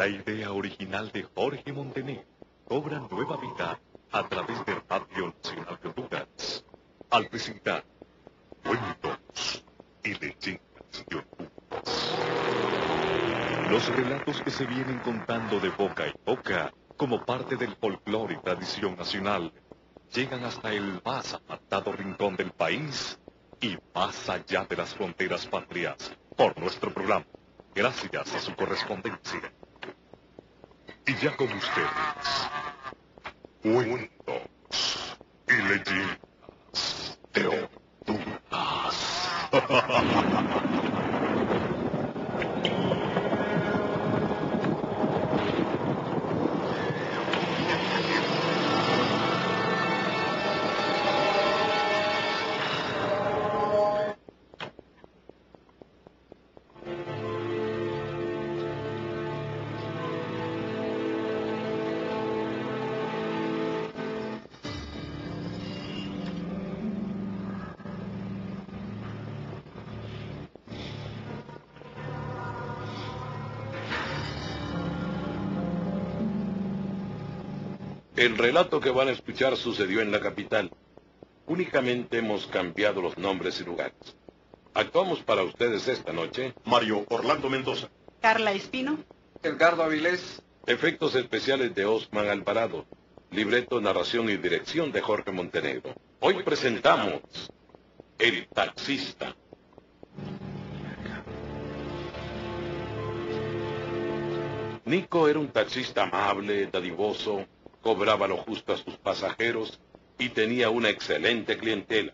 La idea original de Jorge Montenegro cobra nueva vida a través de Radio Nacional de Honduras al presentar Cuentos y Leyendas de Honduras. Los relatos que se vienen contando de boca en boca como parte del folclore y tradición nacional llegan hasta el más apartado rincón del país y más allá de las fronteras patrias por nuestro programa, gracias a su correspondencia. Y ya con ustedes, cuentos y leyendas de Honduras. El relato que van a escuchar sucedió en la capital. Únicamente hemos cambiado los nombres y lugares. Actuamos para ustedes esta noche. Mario Orlando Mendoza. Carla Espino. Edgardo Avilés. Efectos especiales de Osman Alvarado. Libreto, narración y dirección de Jorge Montenegro. Hoy presentamos El Taxista. Nico era un taxista amable, dadivoso, cobraba lo justo a sus pasajeros y tenía una excelente clientela.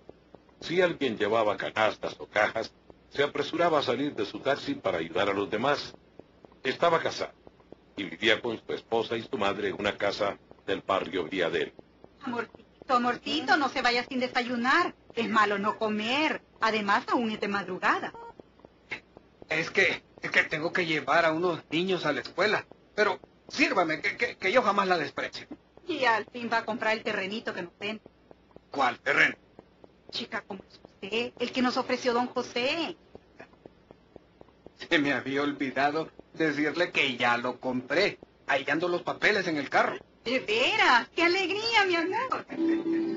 Si alguien llevaba canastas o cajas, se apresuraba a salir de su taxi para ayudar a los demás. Estaba casado y vivía con su esposa y su madre en una casa del barrio Villadero. Amorcito, amorcito, no se vaya sin desayunar. Es malo no comer. Además, aún es de madrugada. Es que, es que tengo que llevar a unos niños a la escuela. Pero sírvame, que, que, que yo jamás la desprecio. Y al fin va a comprar el terrenito que nos den. ¿Cuál terreno? Chica, como es usted? El que nos ofreció don José. Se me había olvidado decirle que ya lo compré. Ahí ando los papeles en el carro. De veras, qué alegría, mi amor.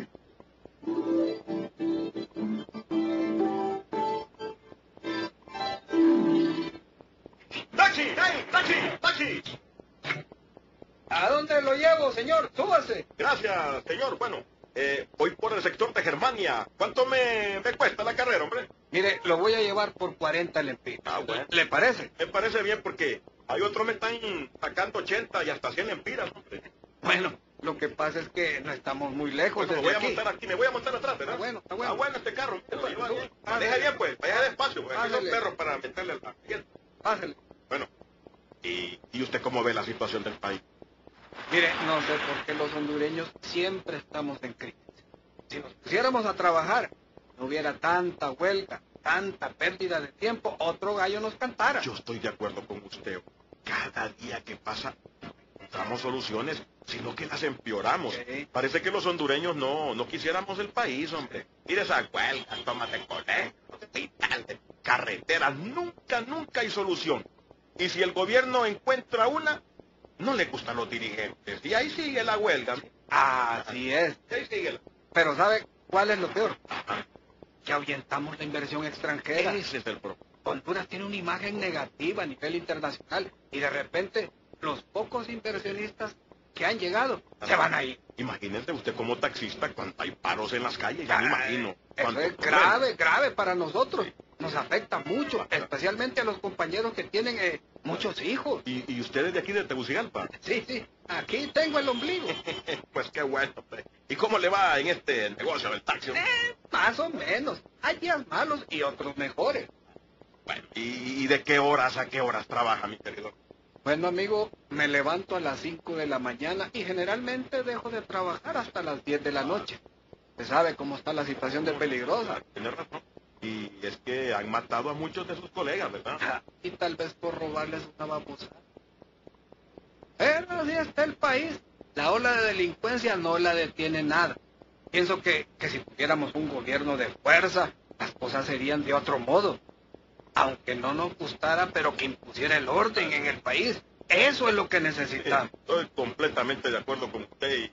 Llevo, señor? Súbase. Gracias, señor. Bueno, eh, voy por el sector de Germania. ¿Cuánto me, me cuesta la carrera, hombre? Mire, lo voy a llevar por 40 lempiras. Ah, bueno. ¿Le parece? Me parece bien porque hay otros me están sacando 80 y hasta 100 lempiras, hombre. Bueno, lo que pasa es que no estamos muy lejos Bueno, me desde voy a aquí. montar aquí, me voy a montar atrás, ¿verdad? Está bueno, está bueno. Ah, bueno este carro. Lleva Sube, bien. sube. Maneja bien, pues. Vaya despacio, pues. Aquí son perros para meterle al asiento. Pásale. Bueno, ¿y, ¿y usted cómo ve la situación del país? Mire, no sé por qué los hondureños siempre estamos en crisis. Si nos pusiéramos a trabajar, no hubiera tanta huelga, tanta pérdida de tiempo, otro gallo nos cantara. Yo estoy de acuerdo con usted. Cada día que pasa, no encontramos soluciones, sino que las empeoramos. Parece que los hondureños no, no quisiéramos el país, hombre. Mire esa huelga, tómate colegio, hospital, carreteras, nunca, nunca hay solución. Y si el gobierno encuentra una, no le gustan los dirigentes. Y ahí sigue la huelga. Así es. Ahí sigue la... Pero ¿sabe cuál es lo peor? Que ahuyentamos la inversión extranjera. Ese es el problema. Honduras tiene una imagen negativa a nivel internacional y de repente los pocos inversionistas que han llegado se van a ir. Imagínese usted como taxista cuando hay paros en las calles, ya me imagino. Eso es grave, grave para nosotros. Nos afecta mucho, especialmente a los compañeros que tienen eh, muchos hijos. ¿Y, y ustedes de aquí de Tegucigalpa? Sí, sí, aquí tengo el ombligo. Pues qué bueno. ¿Y cómo le va en este negocio del taxi? Eh, más o menos. Hay días malos y otros mejores. Bueno, ¿y, y de qué horas a qué horas trabaja, mi querido? Bueno, amigo, me levanto a las 5 de la mañana y generalmente dejo de trabajar hasta las 10 de la noche. Se sabe cómo está la situación de peligrosa. Tiene razón. Y es que han matado a muchos de sus colegas, ¿verdad? Y tal vez por robarles una babosada. Pero así está el país. La ola de delincuencia no la detiene nada. Pienso que, que si tuviéramos un gobierno de fuerza, las cosas serían de otro modo. Aunque no nos gustara, pero que impusiera el orden en el país. Eso es lo que necesitamos. Estoy completamente de acuerdo con usted. Y,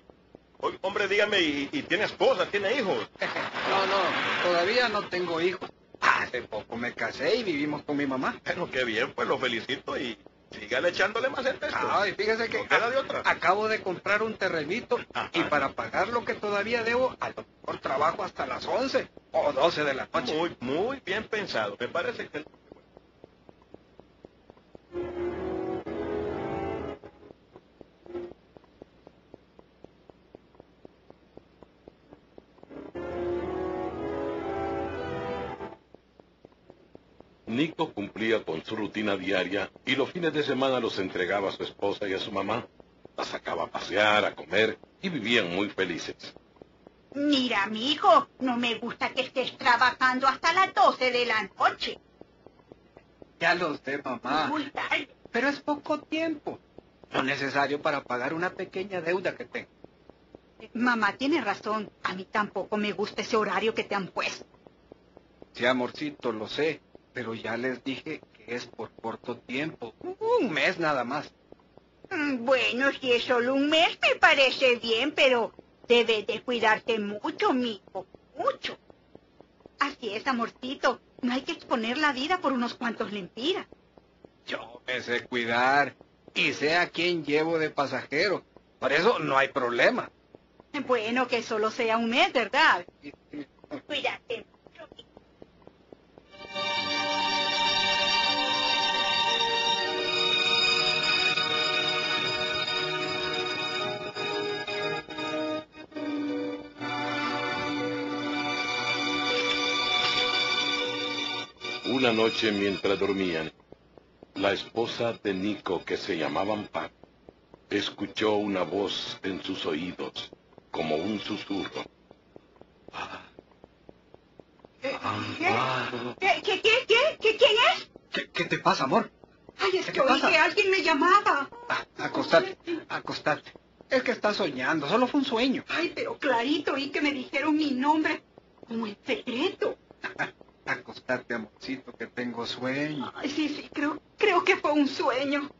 hombre, dígame, ¿y, y tiene esposa, tiene hijos? No, no, todavía no tengo hijos. Hace poco me casé y vivimos con mi mamá. Bueno, qué bien, pues lo felicito y sígale echándole más el texto. Ay, fíjese que No queda de otra. acabo de comprar un terrenito Ajá. y para pagar lo que todavía debo, a lo mejor trabajo hasta las 11 o 12 de la noche. Muy, muy bien pensado. Me parece que... Nico cumplía con su rutina diaria y los fines de semana los entregaba a su esposa y a su mamá. La sacaba a pasear, a comer y vivían muy felices. Mira, amigo, no me gusta que estés trabajando hasta las 12 de la noche. Ya lo sé, mamá. Muy tarde. Pero es poco tiempo. Lo necesario para pagar una pequeña deuda que tengo. Mamá tiene razón. A mí tampoco me gusta ese horario que te han puesto. Sí, amorcito, lo sé. Pero ya les dije que es por corto tiempo. Un mes nada más. Mm, Bueno, si es solo un mes me parece bien, pero debes de cuidarte mucho, mijo. Mucho. Así es, amorcito. No hay que exponer la vida por unos cuantos lempiras. Yo me sé cuidar y sé a quién llevo de pasajero. Por eso no hay problema. Bueno, que solo sea un mes, ¿verdad? Cuídate Una noche mientras dormían, la esposa de Nico, que se llamaba Amparo, escuchó una voz en sus oídos, como un susurro. Amparo. ¿Qué, qué, qué, qué, qué, quién es? ¿Qué, qué te pasa, amor? Ay, es ¿Qué que oí pasa? que alguien me llamaba. Ah, acostate, acostate. Es que estás soñando, solo fue un sueño. Ay, pero clarito oí que me dijeron mi nombre como en secreto. Acostate, amorcito, que tengo sueño. Ay, sí, sí, creo, creo que fue un sueño.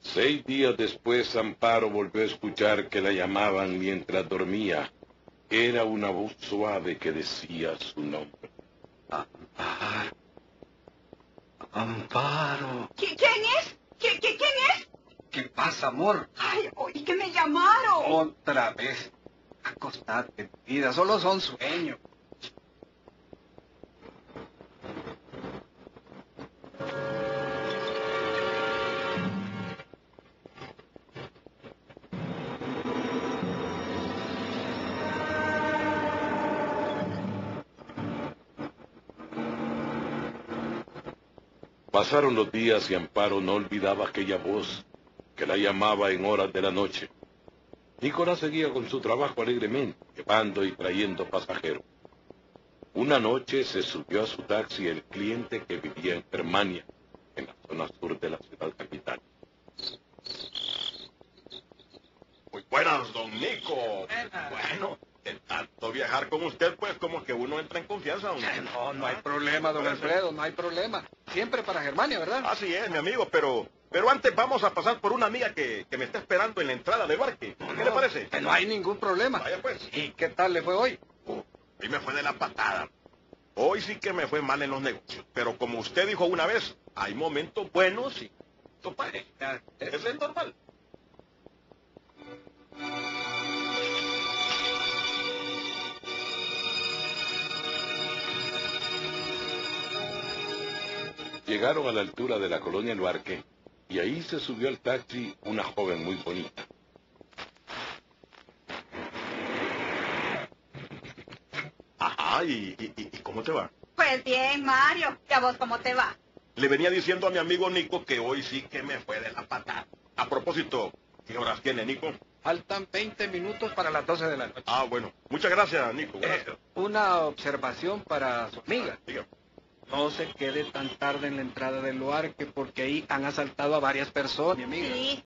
Seis días después, Amparo volvió a escuchar que la llamaban mientras dormía. Era una voz suave que decía su nombre. Amparo. Amparo. ¿Qui- ¿Quién es? ¿Qui- qui- ¿Quién es? ¿Qué pasa, amor? Ay, oí que me llamaron. Otra vez. Acostate, mi vida, solo son sueños. Pasaron los días y Amparo no olvidaba aquella voz que la llamaba en horas de la noche. Nicolás seguía con su trabajo alegremente, llevando y trayendo pasajeros. Una noche se subió a su taxi el cliente que vivía en Germania, en la zona sur de la ciudad capital. Muy buenas, don Nico. Bueno, de tanto viajar con usted, pues como que uno entra en confianza. don Nico. No, no hay problema, don Alfredo, no hay problema. Siempre para Germania, ¿verdad? Así es, mi amigo, pero pero antes vamos a pasar por una amiga que, que me está esperando en la entrada del barque. ¿Qué le parece? Que no hay ningún problema. Vaya pues. ¿Y qué tal le fue hoy? Uh, Hoy me fue de la patada. Hoy sí que me fue mal en los negocios. Pero como usted dijo una vez, hay momentos buenos y eh, Eso es normal. Llegaron a la altura de la colonia El Barque y ahí se subió al taxi una joven muy bonita. Ajá, ¿y, y, y- cómo te va? Pues bien, Mario. ¿Y a vos cómo te va? Le venía diciendo a mi amigo Nico que hoy sí que me fue de la patada. A propósito, ¿qué horas tiene Nico? Faltan 20 minutos para las 12 de la noche. Ah, bueno. Muchas gracias, Nico. Gracias. Eh, una observación para su amiga. Dígame. No se quede tan tarde en la entrada del lugar que porque ahí han asaltado a varias personas, mi amiga.